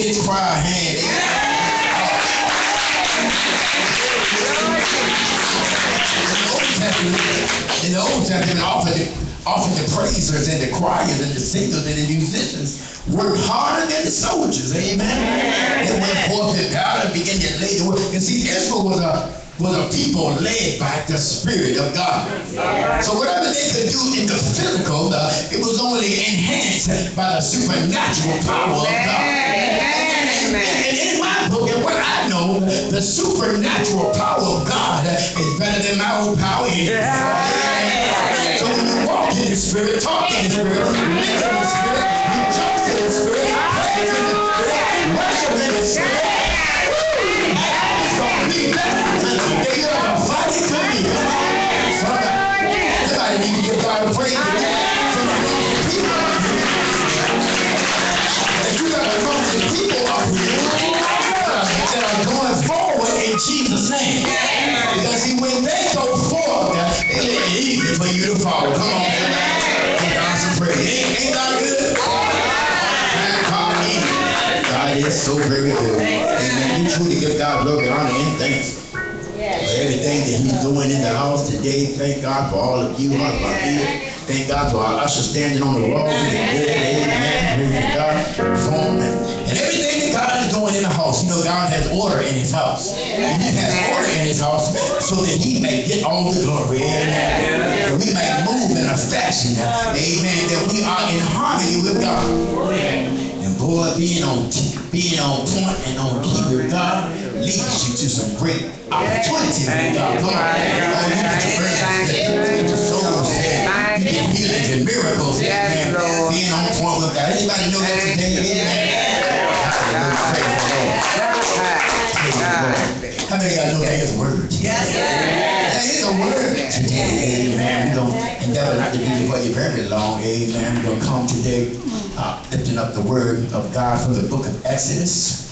give this choir a hand. In the Old Testament, often often the praisers and the choirs and the singers and the musicians worked harder than the soldiers. Amen. They went forth to God and began to lay the work. And see, Israel was a was a people led by the Spirit of God. So whatever they could do in the physical, it was only enhanced by the supernatural power of God. And in my book, and what I know, the supernatural power of God is better than my own power. So when you walk in the Spirit, talk in the Spirit, live in the Spirit, Thank God for all of you, all of our leaders. Thank God for our usher standing on the wall. Amen. Praise God. And, and everything that God is doing in the house. You know, God has order in His house. And He has order in His house so that He may get all the glory. Amen. That we may move in a fashion. Amen. That we are in harmony with God. And boy, being on being on point and on key with God leads you to some great opportunities with God. Come on. Oh, you burdens, you your souls saved, you healings and miracles. Being on point with God. Anybody know that today? Amen. Praise the Lord. How many of y'all know that is word? Yes. That is a word today. Amen. We're going to endeavor not to be for you very long. Amen. We're going to come today uh, lifting up the word of God from the book of Exodus.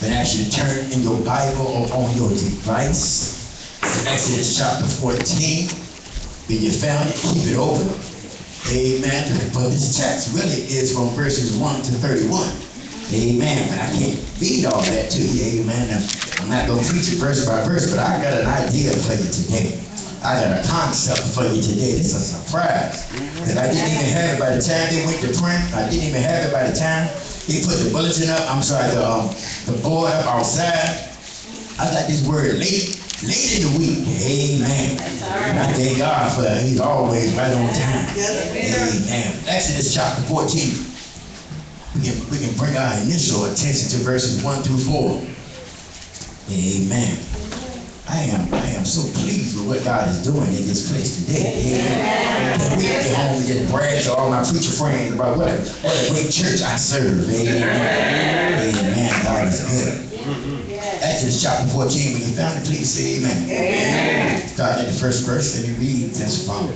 Then ask you to turn in your Bible or on your device. Exodus chapter 14. When you found it, keep it open. Amen. But this text really is from verses 1 to 31. Amen. But I can't read all that to you. Amen. I'm not going to preach it verse by verse, but I got an idea for you today. I got a concept for you today. It's a surprise. Because I didn't even have it by the time they went to print. I didn't even have it by the time he put the bulletin up. I'm sorry, the um, the board up outside. I got this word late, late in the week. Amen. I thank God for that. He's always right on time. Amen. Exodus chapter 14. We can, we can bring our initial attention to verses 1 through 4. Amen. I am I am so pleased with what God is doing in this place today. Amen. We get home and just brag to all my preacher friends about what a, what a great church I serve. Amen. Amen. God is good. Exodus chapter 14. When you found it, please say amen. amen. Start at the first verse and you read as follows.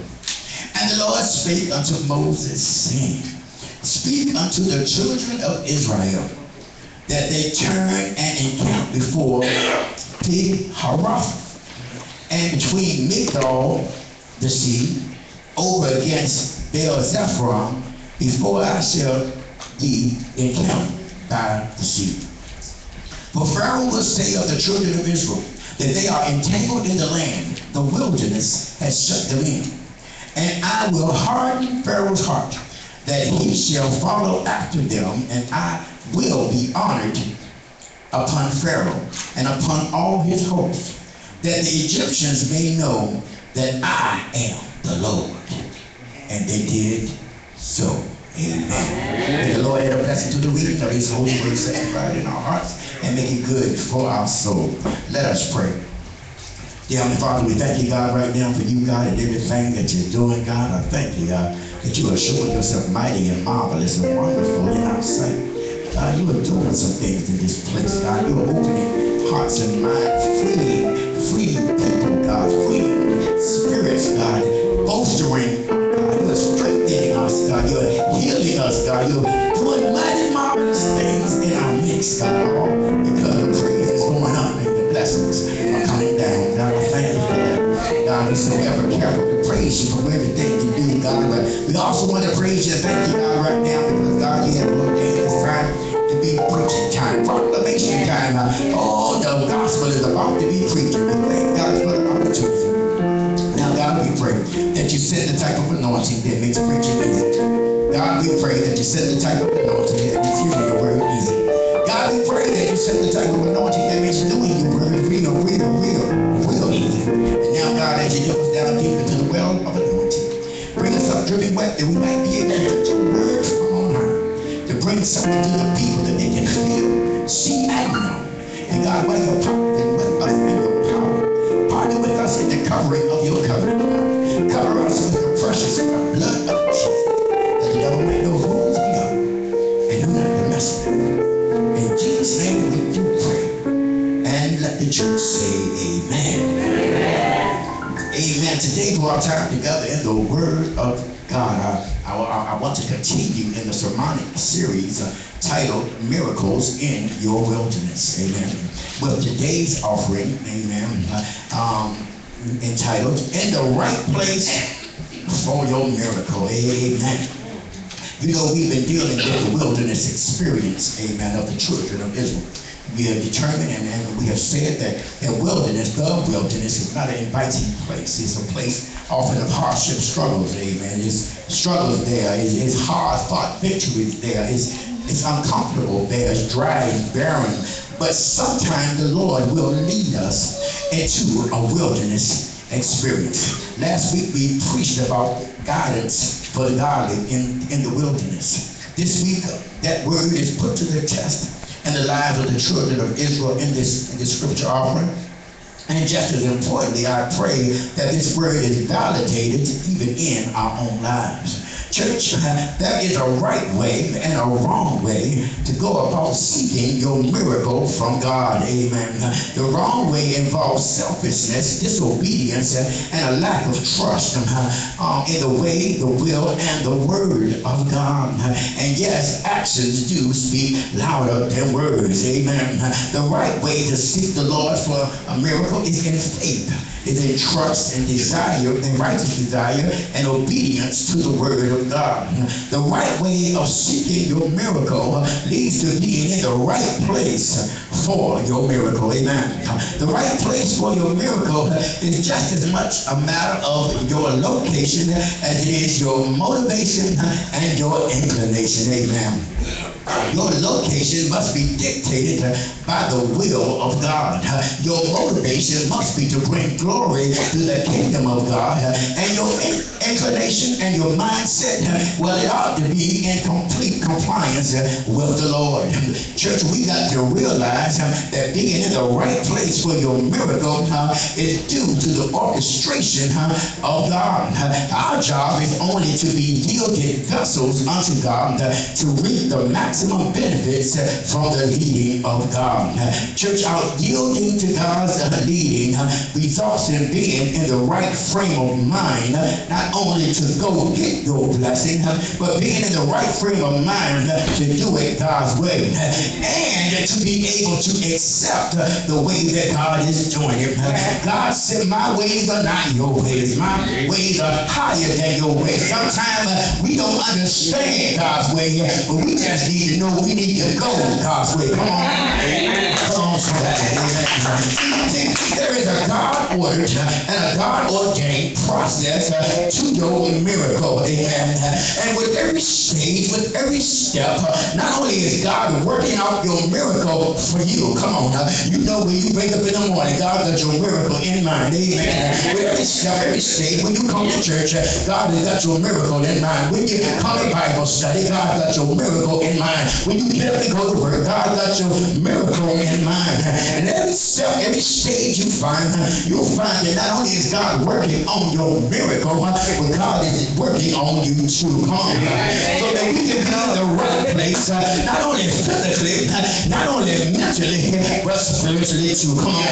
And the Lord spake unto Moses, saying, Speak unto the children of Israel that they turn and encamp before Pi Haroth and between Migdol, the sea, over against Baal Zephon, before I shall be encamped by the sea. For Pharaoh will say of the children of Israel that they are entangled in the land, the wilderness has shut them in. And I will harden Pharaoh's heart, that he shall follow after them, and I will be honored upon Pharaoh and upon all his hosts, that the Egyptians may know that I am the Lord. And they did so. Amen. May the Lord add a blessing to the reading of his holy word sanctified in our hearts and make it good for our soul. Let us pray. Dear Heavenly Father, we thank you, God, right now for you, God, and everything that you're doing, God. I thank you, God, that you are showing yourself mighty and marvelous and wonderful in our sight. God, you are doing some things in this place, God. You are opening hearts and minds, freeing, freeing people, God, freeing spirits, God, bolstering, God. You are strengthening us, God. You are healing us, God. You are doing mighty, marvelous things in our midst, God, all because the praise is going up and the blessings are coming down. God, I thank you for that. God, we're so ever careful to praise you for everything you do, God. But we also want to praise you and thank you, God, right now because, God, you have to preaching time, proclamation time. Oh, the gospel is about to be preached. We thank God for the opportunity. Now, God, we pray that you send the type of anointing that makes preaching easy. God, we pray that you set the type of anointing that makes hearing your word easy. God, we pray that you set the type of anointing that makes doing your word real, real, real, real easy. And now, God, as you us down deep into the well of anointing, bring us up dripping wet that we might be able to put your word bring something to the people that they can feel, see, and know. And God, what your power, with us in your power, partner with us in the covering of your covenant. Cover us with your precious blood of Jesus, that the devil may know who we are and who not mess with. In Jesus' name we do pray. And let the church say amen. Amen. Amen. Today for our time together in the Word of God, want to continue in the sermonic series uh, titled Miracles in Your Wilderness. Amen. With today's offering, amen, uh, um, entitled In the Right Place for Your Miracle. Amen. You know, we've been dealing with the wilderness experience, amen, of the children of Israel. We have determined and, and we have said that the wilderness, the wilderness, is not an inviting place. It's a place often of hardship, struggles, amen. It's struggles there. It's, it's hard fought victories there. It's, it's uncomfortable there. It's dry and barren. But sometimes the Lord will lead us into a wilderness experience. Last week we preached about guidance for the godly in, in the wilderness. This week that word is put to the test in the lives of the children of Israel in this, in this scripture offering. And just as importantly, I pray that this word is validated even in our own lives. Church, uh, there is a right way and a wrong way to go about seeking your miracle from God. Amen. The wrong way involves selfishness, disobedience, uh, and a lack of trust um, in the way, the will, and the word of God. And yes, actions do speak louder than words. Amen. The right way to seek the Lord for a miracle is in faith, is in trust and desire, and righteous desire, and obedience to the word of God. The right way of seeking your miracle leads to being in the right place for your miracle. Amen. The right place for your miracle is just as much a matter of your location as it is your motivation and your inclination. Amen. Your location must be dictated by the will of God. Your motivation must be to bring glory to the kingdom of God. And your inclination and your mindset, well, it ought to be in complete compliance with the Lord. Church, we got to realize that being in the right place for your miracle uh, is due to the orchestration uh, of God. Our job is only to be yielded vessels unto God uh, to reap the maximum benefits from the leading of God. Church, our yielding to God's leading results in being in the right frame of mind, not only to go get your blessing, but being in the right frame of mind to do it God's way, and to be able to accept the way that God is doing it. God said, My ways are not your ways, my ways are higher than your ways. Sometimes we don't understand God's way, but we just need to know we need to go God's way. Come on. Come on, somebody. There is a God ordered and a God ordained process to your miracle. Amen. And with every stage, with every step, not only is God working out your miracle for you, come on now. You know when you wake up in the morning, God got your miracle in mind. Amen. With every step, every stage, when you come to church, God has got your miracle in mind. When you come to Bible study, God got your miracle in mind. When you get up and go to work, God got your miracle in mind. And every step, every stage you find, you'll find that not only is God working on your miracle, but God is working on you too. Come on, So that we can be in the right place, uh, not only physically, not only mentally, but spiritually too. Come on.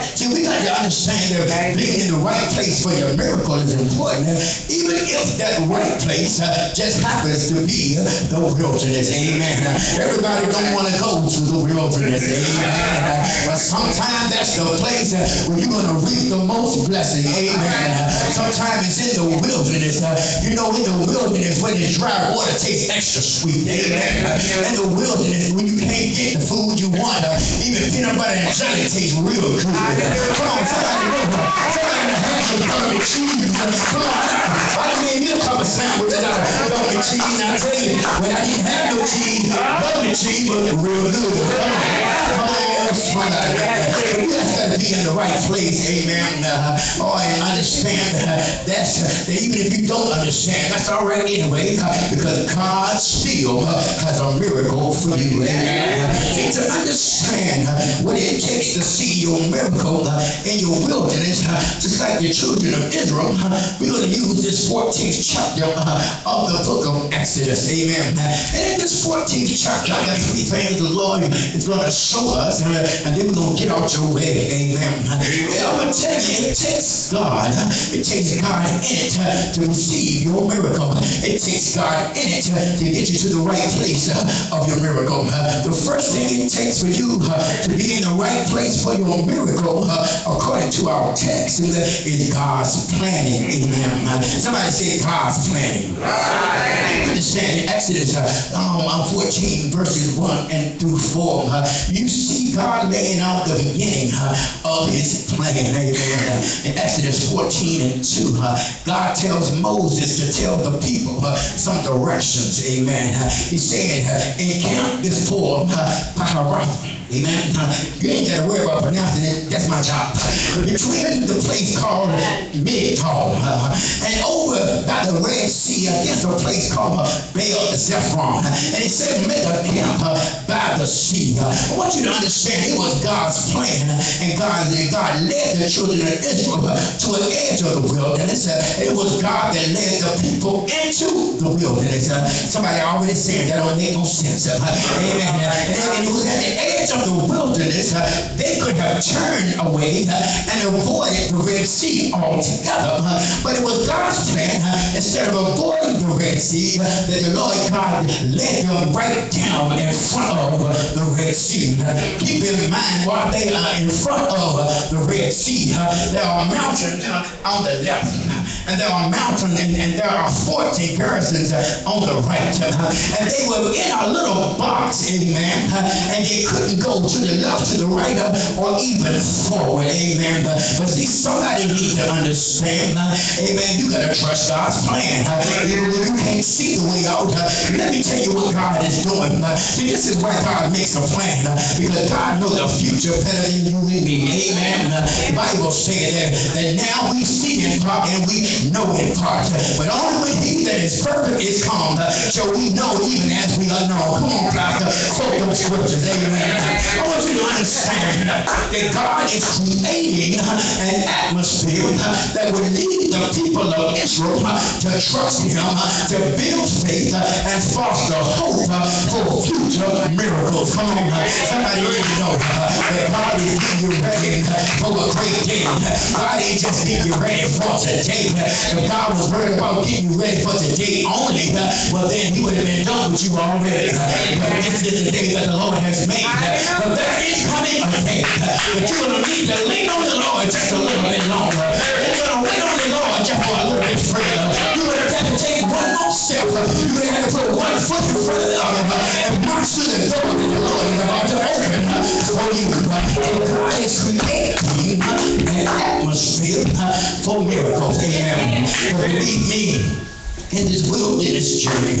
See, we got to understand that being in the right place for your miracle is important, even if that right place uh, just happens to be the wilderness. Amen. Everybody don't want to go to the wilderness. Amen. But sometimes that's the place uh, where you're going to reap the most blessing. Amen. Sometimes it's in the wilderness. Uh, you know, in the wilderness when the dry, water tastes extra sweet. Amen. In the wilderness, when you can't get the food you want, uh, even peanut butter and jelly tastes real good. Come on, somebody know. Somebody has some gummy cheese. Come on. I to come a sandwich without gummy cheese. I tell you, when I didn't have no cheese, gummy cheese was real good. Come on. Come on, just gotta be in the right place. Amen. Uh, oh, and understand uh, that's uh, even if you don't understand, that's all right anyway, uh, because God still uh, has a miracle for you. Amen. Uh, to understand uh, what it takes to see your miracle uh, in your wilderness, uh, just like the children of Israel, uh, we're going to use this 14th chapter of the book of Exodus. Amen. And in this 14th chapter, I got three things the Lord is going to show us, uh, and then we're going to get out your way. Amen. I'm going to tell you, it takes God, it takes God in it to receive your miracle. It takes God in it to get you to the right place of your miracle. The first thing it takes for you to be right place for your miracle, uh, according to our text, is, uh, is God's planning. Amen. Uh, somebody say God's planning. Understand in Exodus uh, um, 14 verses 1 and through 4, uh, you see God laying out the beginning uh, of his plan. Amen. Uh, in Exodus 14 and 2, uh, God tells Moses to tell the people uh, some directions. Amen. Uh, he said, uh, encamp before uh, Paharath. Amen. You ain't got to worry about pronouncing it. That's my job. Between the place called uh, and over by the Red Sea, there's a place called Baal Zephon. And it said, make a camp by the sea. I want you to understand it was God's plan. And God, and God led the children of Israel to an edge of the wilderness. It was God that led the people into the wilderness. Somebody already said that don't make no sense. Amen. And it was at the edge of the wilderness, uh, they could have turned away uh, and avoided the Red Sea altogether. But it was God's plan, uh, instead of avoiding the Red Sea, uh, that the Lord God led them right down in front of the Red Sea. Uh, keep in mind, while they are in front of the Red Sea, uh, there are mountains on the left, and there are mountains, and, and there are 40 garrisons on the right. And they were in a little box, amen, and they couldn't go to the left, to the right, uh, or even forward, amen. But, but see, somebody needs to understand, uh, amen, you gotta trust God's plan. Uh, you, can't see the way out. Uh, let me tell you what God is doing. Uh, see, this is why God makes a plan, uh, because God knows the future better than you and me, amen. The Bible says that, that now we see in part and we know in part. But only when he that is perfect is come, shall we know even as we are known. Come on, Pastor, quote those scriptures, amen. I want you to understand that God is creating an atmosphere that will lead the people of Israel to trust Him, to build faith, and foster hope for future miracles. Come on, somebody need to know that God is getting you ready for a great day. God ain't just getting you ready for today. If God was worried about getting you ready for today only, well then He would have been done with you already. But this is the day that the Lord has made. But there is coming a day that you're going to need to lean on the Lord just a little bit longer. You're going to wait on the Lord just for a little bit further. You're going to have to take one more step. You're going to have to put one foot in front of the other and march to the door that the Lord is about to open for you. And God is creating an atmosphere for miracles. Amen. Believe me, in this wilderness journey.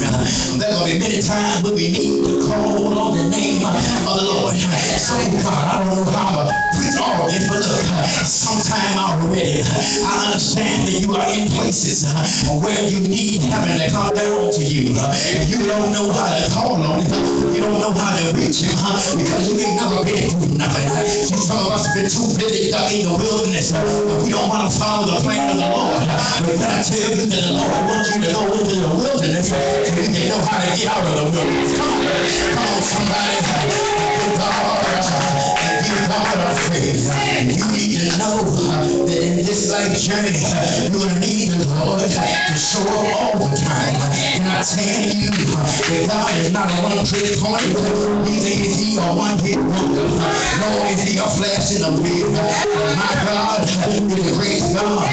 There will be many times when we need to call on the name of the Lord. So, God, I don't know how to preach all of it, but look, sometime already, I understand that you are in places uh, where you need heaven to come down to you. And you don't know how to call on it. You don't know how to reach him uh, because you ain't never been through nothing. Some of us have been too busy stuck in the wilderness. Uh, we don't want to follow the plan of the Lord. But I tell you that the Lord wants you to go into the wilderness you can know how to get out of the wilderness. Come on, come on, somebody. God God of faith. You need to know that in this life journey, you're to need the Lord to show up all the time. And I tell you that God is not a one-trick pony. Neither is he a one-hit wonder. Nor is he a flash in the wind. My God is the great God,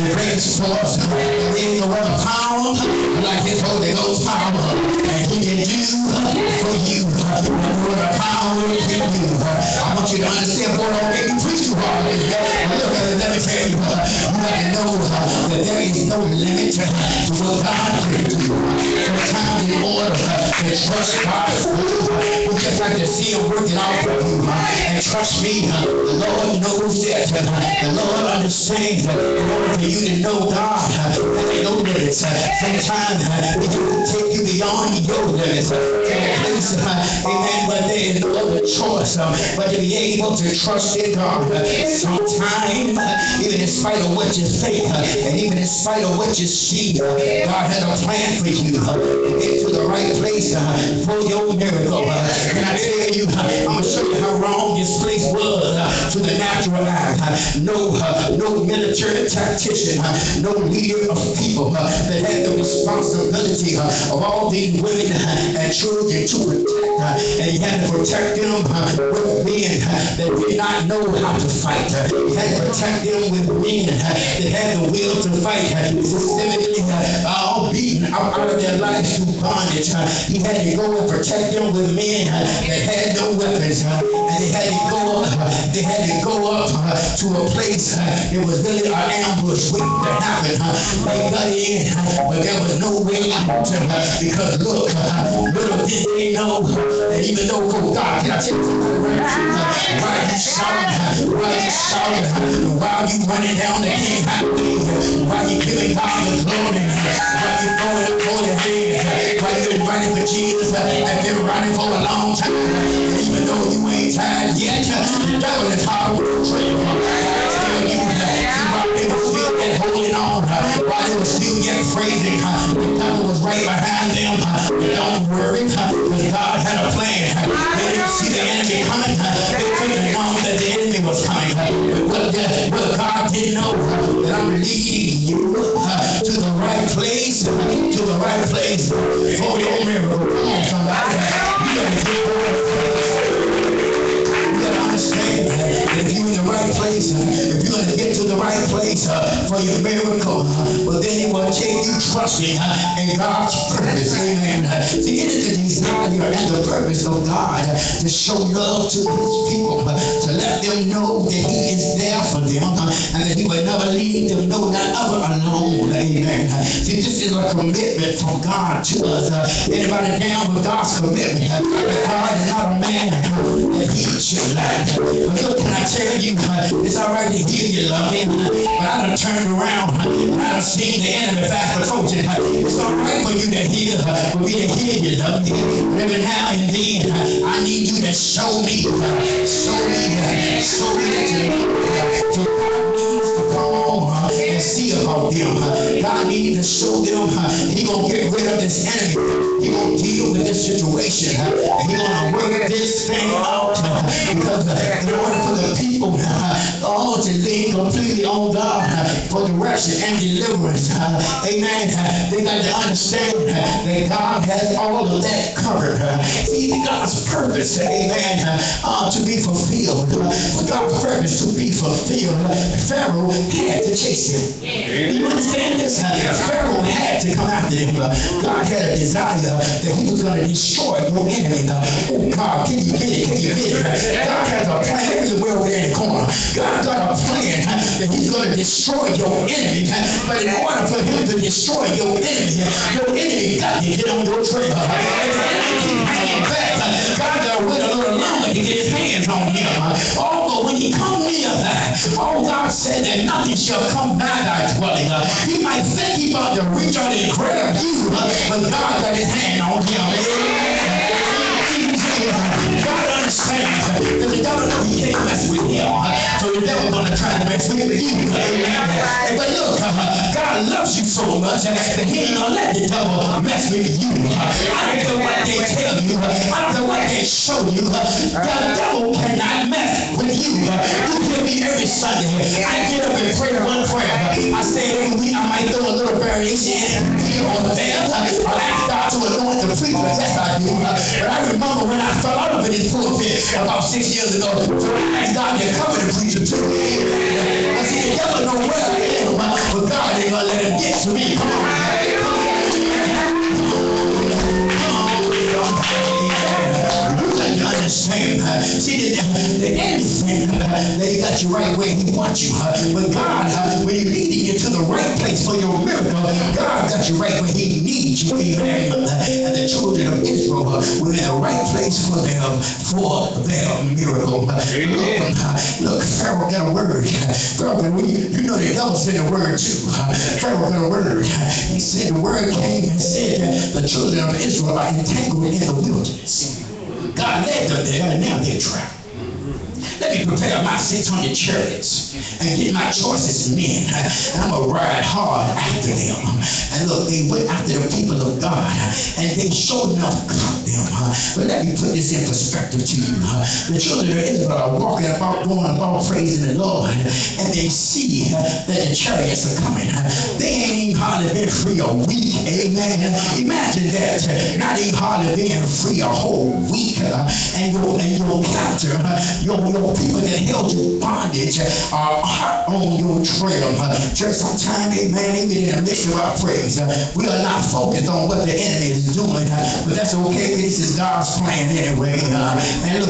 the greatest force. There is no other power like his Holy Ghost power. And he can do for you what the power can do. I want you to understand, boy, don't make me preach too hard. Look, let me tell you, uh, you have to know uh, that there is no limit to what God can do. Sometimes in order uh, to trust God you, we just have to see Him working out for you. And trust me, the Lord knows that. The Lord understands that in order for you to know God, there's no limits. Sometimes He can take you beyond your limits amen, but there is no other choice but to be able to trust in God. Sometimes, spite of what you think, and even in spite of what you see, God has a plan for you to get to the right place uh, for your miracle. And I tell you, uh, I'm going to show you how wrong this place was uh, to the natural eye. No, no military tactician, no leader of people that had the responsibility of all these women and children to protect, and he had to protect them with men that did not know how to fight. He had to protect them with men that had the will to fight, systemically uh, all beaten out, out of their lives through bondage. He had to go and protect them with men that had no weapons, and they had to go up. They had to go up to a place. It was really an ambush waiting to happen. They got in, but there was no way out because look, little did they know that even though oh God, can I tell you something right now? While you shouting, while you shouting, while you running down the Highway, while you giving God the glory, while you throwing for your head, while you been running for Jesus, and been running for a long time, even though you ain't tired yet, the devil is hard to trail. They were still yet holding on, while they were still yet praising, the devil was right behind them. Don't worry, because God had a plan. They didn't see the enemy coming. They couldn't have known that the enemy was coming. But, God didn't know that I'm leading you to the right place, to the right place for your miracle. Come on, somebody. You gotta get if you're in the right place, if you're gonna get to the right place uh, for your miracle, but then it will take you trusting uh, in God's purpose. Amen. See, it is the desire and the purpose of God to show love to his people, uh, to let them know that he is there for them uh, and that he will never leave them, no, not ever alone. Amen. See, this is a commitment from God to us. Uh, anybody down with God's commitment? Uh, God is not a man uh, that he should lie. But look, I tell you, it's all right to hear you love uh, but I done turned around I done seen the enemy fast approaching. It's all right for you to hear, for me to hear you love me. But every now and then, I need you to show me, show me, show me that you uh, to Uh, and see about them. uh, God needs to show them uh, he gonna get rid of this enemy. He gonna deal with this situation. uh, and he gonna work this thing out. uh, because uh, in order for the people uh, all to lean completely on God uh, for direction and deliverance, uh, amen, uh, they got to understand uh, that God has all of that covered. uh, See, God's purpose, amen, uh, uh, to be fulfilled. uh, God's purpose to be fulfilled, uh, Pharaoh had to chase him. You understand this? Pharaoh had to come after him. God had a desire that he was going to destroy your enemy. Oh God, can you get it? Can you get it? God has a plan. Everywhere over there in the corner. God got a plan that he's going to destroy your enemy. But in order for him to destroy your enemy, your enemy got to get on your trail. Hanging back, God got to wait a little longer to get his hands on him. Oh, when he come oh, God said that nothing shall come by thy dwelling. Uh, He might think he about to reach out and grab you, uh, but God got his hand on him. Understands that the devil knows he can't mess with him. So the devil gonna try to mess with you. Amen. But look, God loves you so much that he ain't gonna let the devil mess with you. I don't care what they tell you. I don't care what they show you. The devil cannot mess with you. You hear me every Sunday. I get up and pray one prayer. I say every week I might throw a little variation in here or there. I ask God to anoint the preacher. Yes, I do. But I remember when I fell out of this pulpit about six years ago. So I asked God to cover the preacher too. I said, the devil know where I am, but God ain't gonna let him get to me. Understand? uh, See, the, the enemy think uh, that he got you right where he wants you. uh, But God, when he leading you to the right place for your miracle, God got you right where he needs you. Amen. And the children of Israel were in the right place for them for their miracle. Uh, Look, Pharaoh got a word. Pharaoh, when you, you know the devil said a word too. Pharaoh got a word. He said the word came and said that the children of Israel are entangled in the wilderness. God led them there, and now they're trapped. Let me prepare my 600 chariots and get my choicest men, and I'm going to ride hard after them. And look, they went after the people of God, and they sure enough caught them. But let me put this in perspective to you. The children of Israel are walking about, going about praising the Lord, and they see that the chariots are coming. They ain't hardly been free a week. Amen. Imagine that. Not even hardly being free a whole week. And your, and your captor, uh, your, people that held you bondage are hot on your trail. Church, sometimes, amen, even in the midst of our praise, uh, we are not focused on what the enemy is doing. But that's okay. This is God's plan anyway. uh, And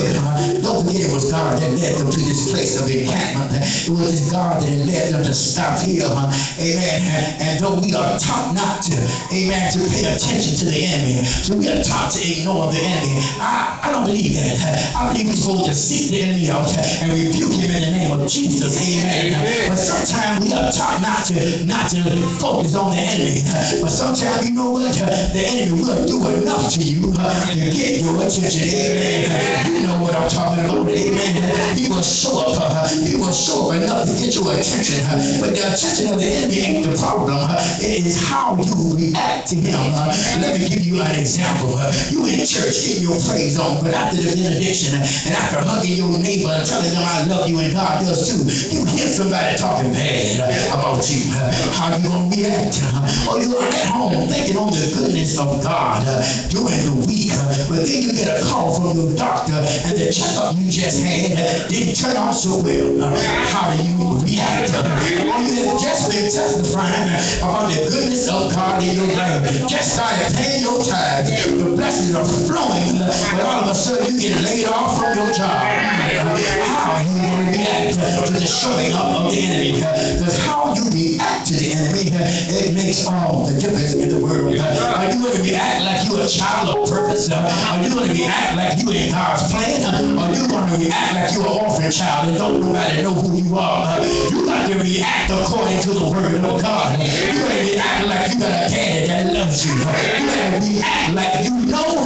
it was God that led them to this place of encampment. It was God that led them to stop here. uh, Amen. And- though we are taught not to, amen, to pay attention to the enemy, so we are taught to ignore the enemy. I, I don't believe that. I believe we're supposed to seek the enemy out and rebuke him in the name of Jesus. Amen. But sometimes we are taught not to not to focus on the enemy. But sometimes you know what? The enemy will do enough to you to get your attention. Amen. You know what I'm talking about. Amen. He will show up. uh, He will show up enough to get your attention. uh, But the attention of the enemy ain't the problem. uh, It is how you react to him. Uh. Let me give you an example. Uh, you in church getting your praise on, but after the benediction uh, and after hugging your neighbor and telling them I love you and God does too, you hear somebody talking bad about you. How you gonna react? Or you're at home thinking on the goodness of God during the week, but then you get a call from your doctor and the checkup you just had uh, didn't turn out so well. Uh, How do you react? Uh, Or you have just been testifying about the goodness of God in your life. Just started paying your tithes. The blessings are flowing, uh, but all of a sudden you get laid off from your job. Uh, how you gonna react to the showing up of the enemy? Uh, because how you react to the enemy, it makes all the difference in the world. Are you gonna react like you're a child of purpose? Are you gonna react like you in God's plan? Are you gonna react like you're an orphan child and don't nobody know who you are? You got to react according to the word of God. You gotta react like you got a daddy that loves you. You gotta react like you know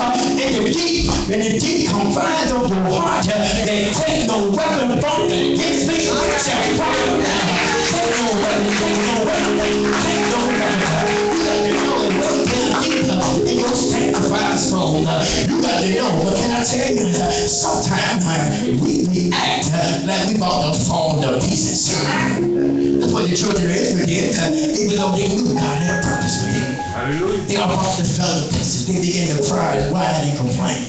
in the deep, in the deep confines of your heart, that take no weapon from against me shall prosper. Take no weapon, take no weapon, take no sanctified soul. You got to know, but can I tell you, sometimes uh, we react uh, like we about to fall to pieces. That's what the children of Israel did, uh, even though they knew God had a purpose for them. They about to fell to pieces. They began to cry and whine they complain.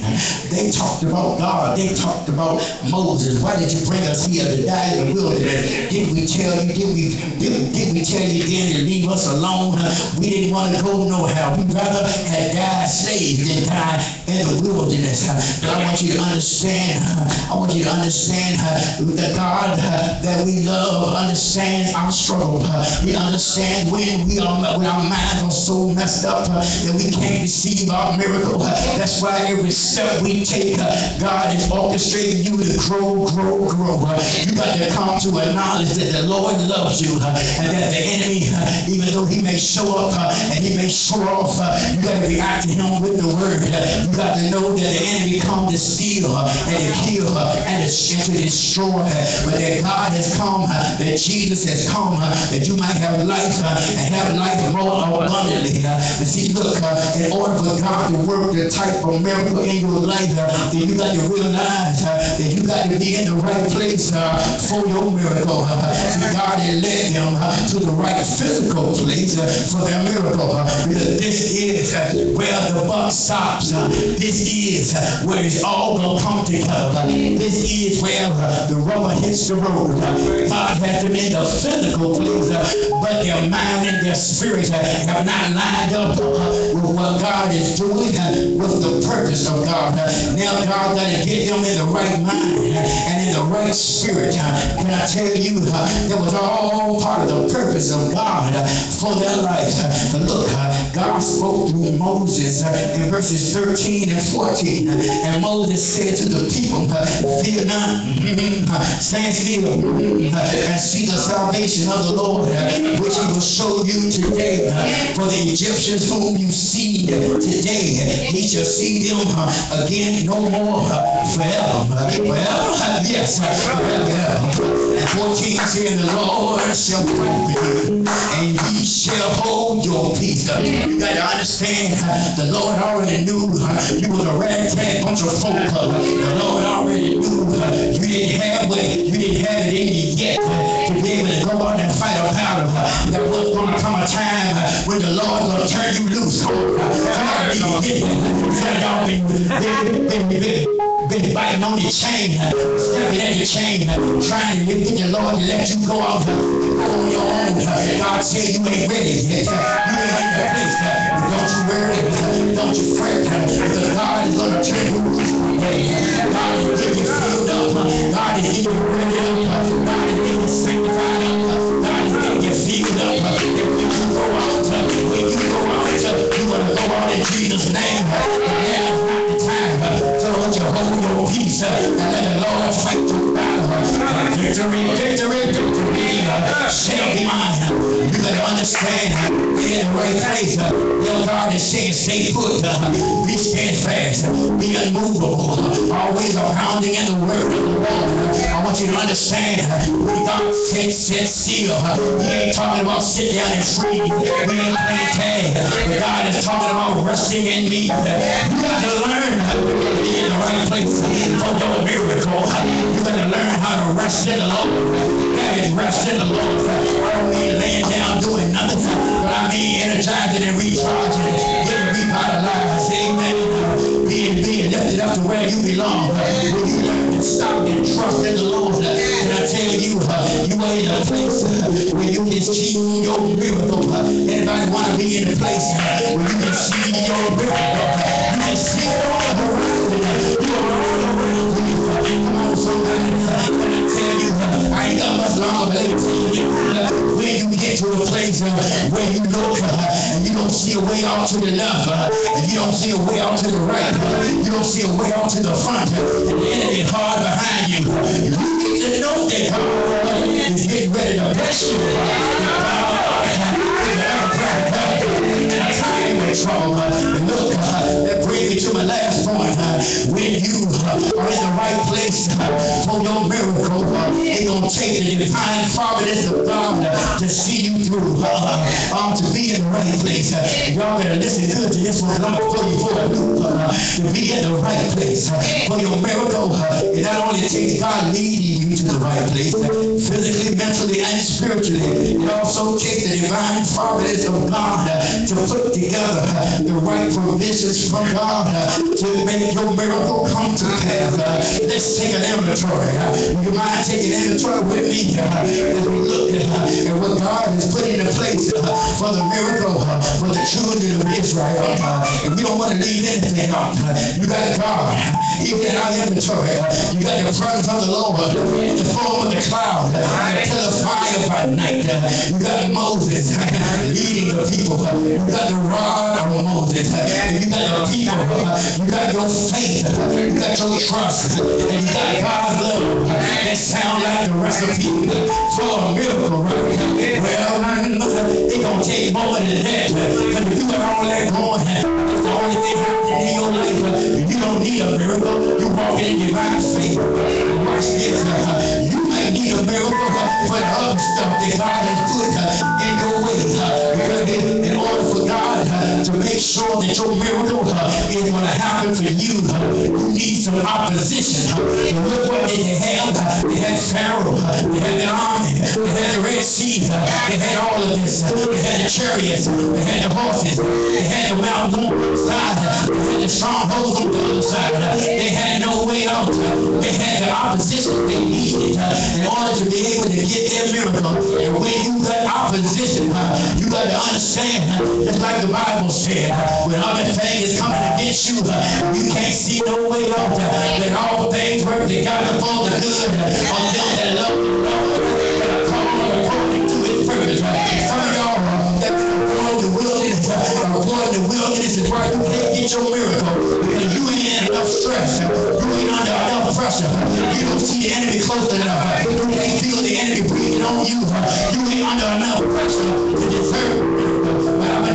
They talked about God. They talked about Moses. Why did you bring us here to die in the wilderness? Didn't we tell you? Did we did, did we tell you then to leave us alone? We didn't want to go nowhere. We rather had died slaves than die in the wilderness. But I want you to understand. I want you to understand the God that we love understands our struggle. He understands when we are when our minds are so messed up that we can't receive our miracle. That's why every step we take, God is orchestrating you to grow, grow, grow. You got to come to a knowledge that the Lord loves you and that the enemy, even though he may show up and he may show off, you got to react to him with the word. You got to know that the enemy come to steal uh, and to kill uh, her and to destroy. Her. But that God has come, that Jesus has come, that you might have life and have life more abundantly. But see, look, in order for God to work the type of miracle in your life, then you got to realize that you got to be in the right place for your miracle. See, God has led them to the right physical place for their miracle. Because this is where the buck stops. This is where it's all to come together. This is where the rubber hits the road. God has them in the physical place, but their mind and their spirit have not lined up with what God is doing, with the purpose of God. Now God got to get them in the right mind and in the right spirit. Can I tell you, that was all part of the purpose of God for their life. Look, God spoke through Moses in verses 13 and 14. And Moses said to the people, Fear not, stand still, and see the salvation of the Lord, which he will show you today. For the Egyptians whom you see today, he shall see them again no more forever. Forever? Yes, forever. And 14 said, The Lord shall you, and he shall hold your peace. You got to understand, the Lord already knew you was a ragtag bunch of folk. Uh, the Lord already knew uh, you didn't have it, you didn't have it in you yet uh, to be able to go out and fight a battle. There was to come a time when the Lord to turn you loose. Somebody need to get it been biting on your chain, stepping at your chain, trying to get the Lord to let you go off on your own. God said you ain't ready. You ain't in the place. Don't you worry. Don't you fret. Because God is going to turn you today. God is getting filled up. God is getting ready up. God is getting sanctified up. God is getting you filled up. And when you go out, when you go out, you want go out in Jesus' name. Yeah. You hold your peace and let the Lord fight your battle. Victory, victory, victory shall mine. You better understand, we're in the right place. Your God is saying, stay put, be steadfast, be unmovable, always abounding in the word of the Lord. I want you to understand, when God said, sit still, he ain't talking about sit down and free. We ain't playing tag. God is talking about resting in me. You got to learn to be in the right place for your miracle. You got to learn how to rest in the Lord. Have it rest in the Lord. I don't mean laying down doing nothing, but I mean energizing and recharging, getting revitalized. Amen. Being, being lifted up to where you belong. When you learn to stop and trust in the Lord, and I tell you, uh, you are in a place uh, where you can see your miracle. Anybody want to be in a place uh, where you can see your miracle? You can see the horizon. You are you, when you get to a place where you look and you don't see a way out to the left, and you don't see a way out to the right, you don't see a way out to the front, and the enemy hard behind you. You need to know that God is getting ready to bless you. Trouble. And look, uh, that me to my last point. When you uh, are in the right place for your miracle, it's going to take the divine providence of God to see you through, um, to be in the right place. Y'all better listen good to this one, I'm going to throw you for a loop. To be in the right place for your miracle, it not only takes God leading you to the right place, physically, mentally, and spiritually, it also takes the divine providence of God to put together the right provisions from God uh, to make your miracle come to pass. Let's take an inventory. You mind taking inventory with me we look at, uh, at what God has put into place uh, for the miracle uh, for the children of Israel. And we don't want to leave anything out. You got God. Even in our inventory, you got the presence of the Lord the form of the cloud, the fire by night. You got Moses leading the people. You got the rod of Moses. You got the people. Uh, you got your faith. Uh, you got your trust. Uh, and you got God's love. Uh, that sound like the recipe for a miracle. Right? Well, uh, it gonna take more than that. Uh, but if you got all that going, uh, the only thing happening in your life, you don't need a miracle, you walk in divine faith. Watch this. Uh, you might need a miracle uh, the other stuff that God has put sure that your miracle uh, is going to happen for you, uh, you need some opposition. Uh, look what they have? Uh, they had Pharaoh, uh, they had the army, they had the Red Sea, uh, they had all of this. Uh, they had the chariots, they had the horses, they had the mountain on one side, they had the strongholds on the other side. Uh, they had no way out. Uh, they had the opposition they needed uh, in order to be able to get their miracle. And when you got opposition, uh, you got to understand, uh, just like the Bible said, uh, when other things is coming against you, you can't see no way out. That all things work together for the good of them that love the Lord, that are called according to his purpose. Some of y'all that are the wilderness, are the wilderness is why you can't get your miracle. Because you ain't in enough stress. You ain't under enough pressure. You don't see the enemy close enough. You can't feel the enemy breathing on you. You ain't under enough pressure to deserve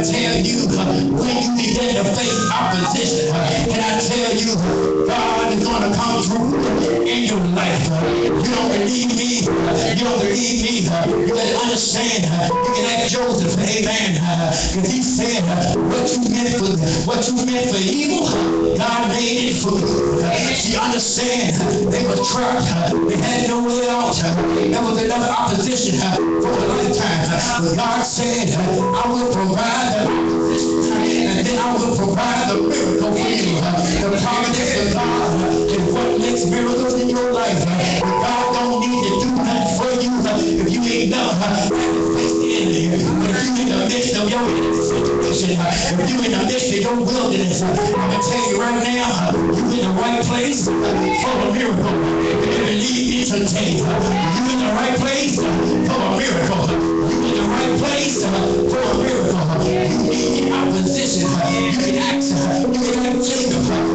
tell you, when you begin to face opposition, can I tell you, God is going to come through in your life. You don't believe me? You don't believe me? You better understand. You can ask Joseph, amen. Because he said, what you meant for what you meant for evil, God made it for good. You understand? They were trapped. They had no way out. There was enough opposition for a lifetime. But God said, I will provide and then I will provide the miracle for you. The promise of God is what makes miracles in your life. God you if you ain't done the enemy. If you in the midst of your situation, if you in the midst of your wilderness, I'm gonna tell you right now, you in the right place for a miracle. If you believe me today, you in the right place for a miracle. You in the right place for a miracle. You need opposition. You can ask. You can Jacob. Jacob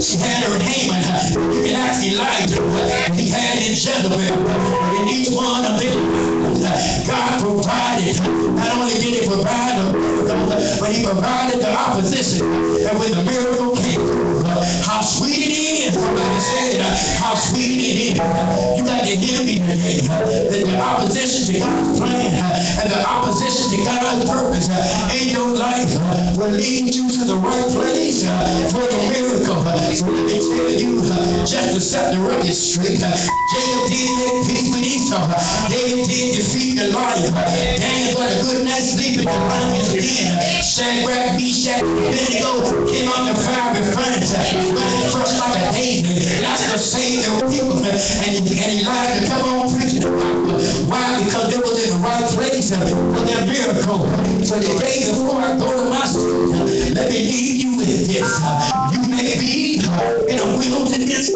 Her Haman. You can ask Elijah. He had his Jezebel. In each one of them, God provided. Not only did he provide miracle, but he provided the opposition. And when the miracle how sweet it is. Somebody said, how sweet it is. You got to hear me today. That the opposition to God's plan and the opposition to God's purpose in your life will lead you to the right place for the miracle. So let me tell you, just to set the record straight, Jacob did make peace with Esau. David did defeat Goliath. Daniel got a good night's sleep in the lion's den. Shadrach, Meshach, Abednego came out the fiery furnace, first like a David. That's the Savior people. And, and Elijah come on preaching Why? Because they was in the right place for their miracle. So the day before I go to my school, let me leave you with this. You may be in a wilderness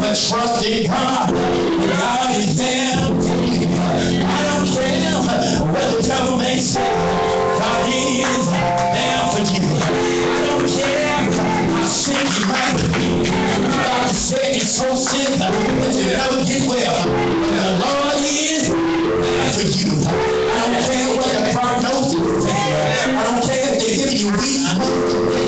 but trust in God. God is there. I don't care what the devil may say. God is there you never get well. The Lord is for you. I don't care what the prognosis is. I don't care if they give you weak.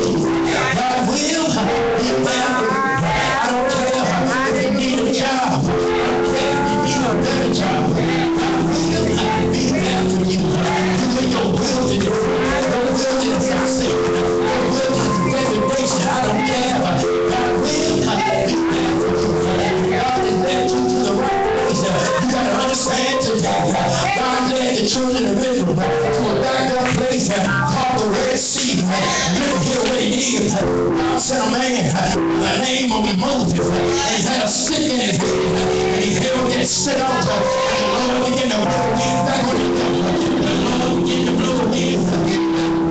He. God sent a man by the name of Moses. And he had a stick in his hand. And he held that stick out. And the Lord began to blow the wind back on him. The Lord began to blow the wind.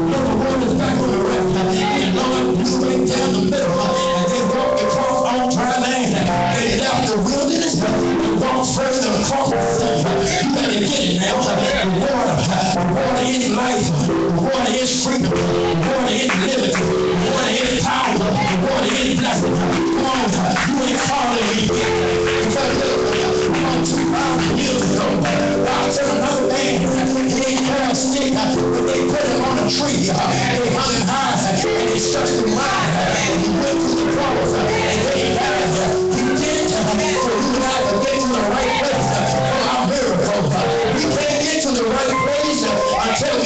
Blow the waters back on the raft. And the Lord blew right down the middle. And they walked across on dry land. They left the wilderness and walked further across the sea. You better get it now. The water, the water is life. The water is freedom. The water is liberty. The water is power. The water is nothing. Come on, you ain't calling me. Two thousand years ago, God sent another man. He carry a stick, but they put him on a tree. Uh, they hung him high, uh, and they stretched him wide. Uh, and he went through the cross, and they died.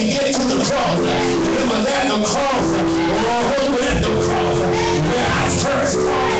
We get to the cross. Remember that the cross, Lord was at the cross, where I first